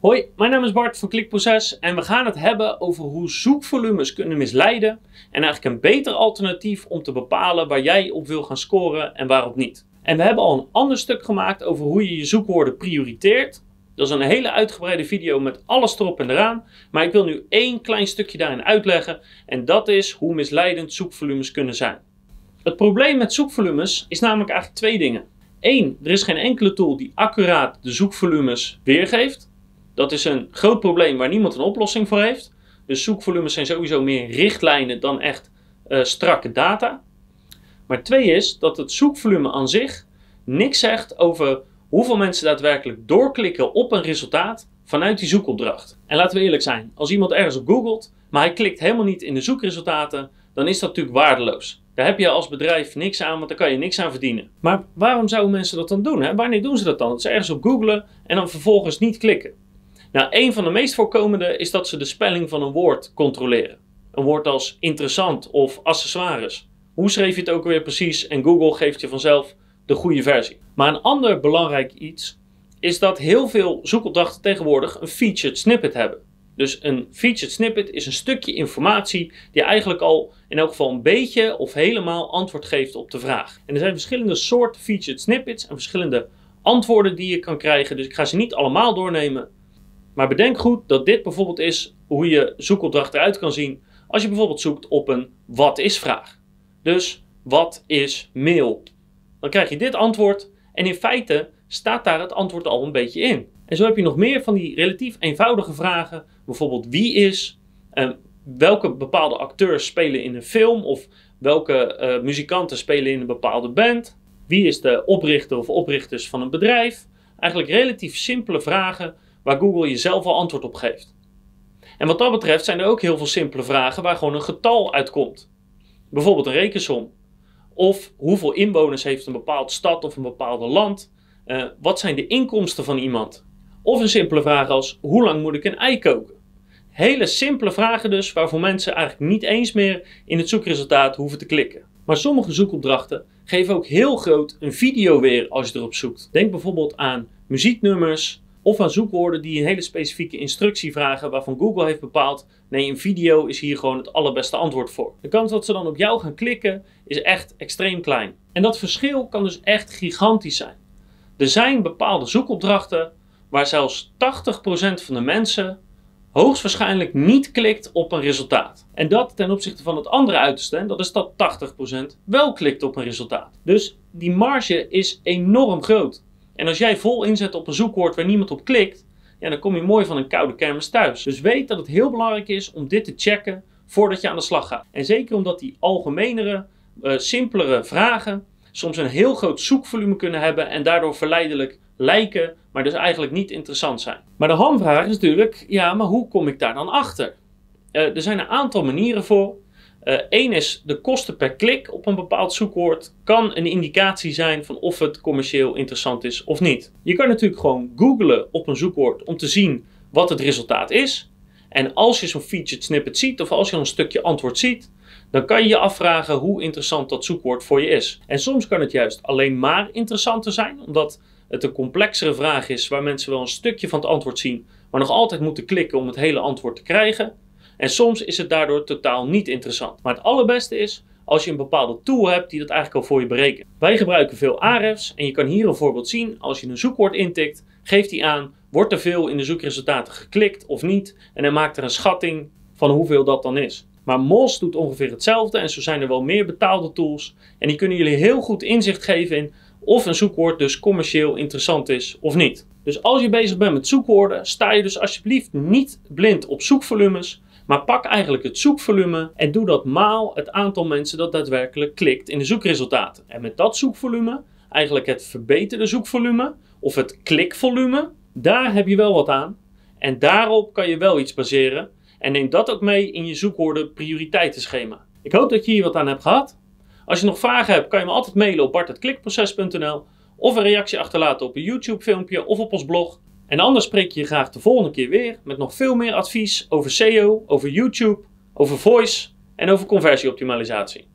Hoi, mijn naam is Bart van Klikproces en we gaan het hebben over hoe zoekvolumes kunnen misleiden en eigenlijk een beter alternatief om te bepalen waar jij op wil gaan scoren en waarop niet. En we hebben al een ander stuk gemaakt over hoe je je zoekwoorden prioriteert. Dat is een hele uitgebreide video met alles erop en eraan, maar ik wil nu één klein stukje daarin uitleggen en dat is hoe misleidend zoekvolumes kunnen zijn. Het probleem met zoekvolumes is namelijk eigenlijk twee dingen. Eén, er is geen enkele tool die accuraat de zoekvolumes weergeeft. Dat is een groot probleem waar niemand een oplossing voor heeft. Dus zoekvolumes zijn sowieso meer richtlijnen dan echt uh, strakke data. Maar twee is dat het zoekvolume aan zich niks zegt over hoeveel mensen daadwerkelijk doorklikken op een resultaat vanuit die zoekopdracht. En laten we eerlijk zijn, als iemand ergens op googelt, maar hij klikt helemaal niet in de zoekresultaten, dan is dat natuurlijk waardeloos. Daar heb je als bedrijf niks aan, want daar kan je niks aan verdienen. Maar waarom zouden mensen dat dan doen? Hè? Wanneer doen ze dat dan? Dat ze ergens op googlen en dan vervolgens niet klikken. Nou, een van de meest voorkomende is dat ze de spelling van een woord controleren. Een woord als interessant of accessoires. Hoe schreef je het ook weer precies en Google geeft je vanzelf de goede versie. Maar een ander belangrijk iets is dat heel veel zoekopdrachten tegenwoordig een featured snippet hebben. Dus een featured snippet is een stukje informatie die eigenlijk al in elk geval een beetje of helemaal antwoord geeft op de vraag. En er zijn verschillende soorten featured snippets en verschillende antwoorden die je kan krijgen. Dus ik ga ze niet allemaal doornemen. Maar bedenk goed dat dit bijvoorbeeld is hoe je zoekopdracht eruit kan zien als je bijvoorbeeld zoekt op een wat is vraag. Dus wat is mail? Dan krijg je dit antwoord en in feite staat daar het antwoord al een beetje in. En zo heb je nog meer van die relatief eenvoudige vragen, bijvoorbeeld wie is, en welke bepaalde acteurs spelen in een film of welke uh, muzikanten spelen in een bepaalde band, wie is de oprichter of oprichters van een bedrijf. Eigenlijk relatief simpele vragen waar Google je zelf al antwoord op geeft. En wat dat betreft zijn er ook heel veel simpele vragen waar gewoon een getal uitkomt. Bijvoorbeeld een rekensom. Of hoeveel inwoners heeft een bepaalde stad of een bepaalde land? Uh, wat zijn de inkomsten van iemand? Of een simpele vraag als hoe lang moet ik een ei koken? Hele simpele vragen dus waarvoor mensen eigenlijk niet eens meer in het zoekresultaat hoeven te klikken. Maar sommige zoekopdrachten geven ook heel groot een video weer als je erop zoekt. Denk bijvoorbeeld aan muzieknummers, of aan zoekwoorden die een hele specifieke instructie vragen waarvan Google heeft bepaald, nee, een video is hier gewoon het allerbeste antwoord voor. De kans dat ze dan op jou gaan klikken is echt extreem klein. En dat verschil kan dus echt gigantisch zijn. Er zijn bepaalde zoekopdrachten waar zelfs 80% van de mensen hoogstwaarschijnlijk niet klikt op een resultaat. En dat ten opzichte van het andere uiterste, dat is dat 80% wel klikt op een resultaat. Dus die marge is enorm groot. En als jij vol inzet op een zoekwoord waar niemand op klikt, ja, dan kom je mooi van een koude kermis thuis. Dus weet dat het heel belangrijk is om dit te checken voordat je aan de slag gaat. En zeker omdat die algemenere, uh, simpelere vragen soms een heel groot zoekvolume kunnen hebben en daardoor verleidelijk lijken, maar dus eigenlijk niet interessant zijn. Maar de hamvraag is natuurlijk, ja, maar hoe kom ik daar dan achter? Uh, er zijn een aantal manieren voor. Eén eh, is de kosten per klik op een bepaald zoekwoord kan een indicatie zijn van of het commercieel interessant is of niet. Je kan natuurlijk gewoon googlen op een zoekwoord om te zien wat het resultaat is. En als je zo'n featured snippet ziet of als je een stukje antwoord ziet, dan kan je je afvragen hoe interessant dat zoekwoord voor je is. En soms kan het juist alleen maar interessanter zijn, omdat het een complexere vraag is waar mensen wel een stukje van het antwoord zien, maar nog altijd moeten klikken om het hele antwoord te krijgen. En soms is het daardoor totaal niet interessant. Maar het allerbeste is als je een bepaalde tool hebt die dat eigenlijk al voor je berekent. Wij gebruiken veel Ahrefs en je kan hier een voorbeeld zien. Als je een zoekwoord intikt, geeft hij aan, wordt er veel in de zoekresultaten geklikt of niet? En hij maakt er een schatting van hoeveel dat dan is. Maar Moz doet ongeveer hetzelfde en zo zijn er wel meer betaalde tools. En die kunnen jullie heel goed inzicht geven in of een zoekwoord dus commercieel interessant is of niet. Dus als je bezig bent met zoekwoorden, sta je dus alsjeblieft niet blind op zoekvolumes, maar pak eigenlijk het zoekvolume en doe dat maal het aantal mensen dat daadwerkelijk klikt in de zoekresultaten. En met dat zoekvolume, eigenlijk het verbeterde zoekvolume of het klikvolume, daar heb je wel wat aan. En daarop kan je wel iets baseren. En neem dat ook mee in je zoekwoorden prioriteitenschema. Ik hoop dat je hier wat aan hebt gehad. Als je nog vragen hebt, kan je me altijd mailen op bart.klikproces.nl of een reactie achterlaten op een YouTube filmpje of op ons blog. En anders spreek je graag de volgende keer weer met nog veel meer advies over SEO, over YouTube, over voice en over conversieoptimalisatie.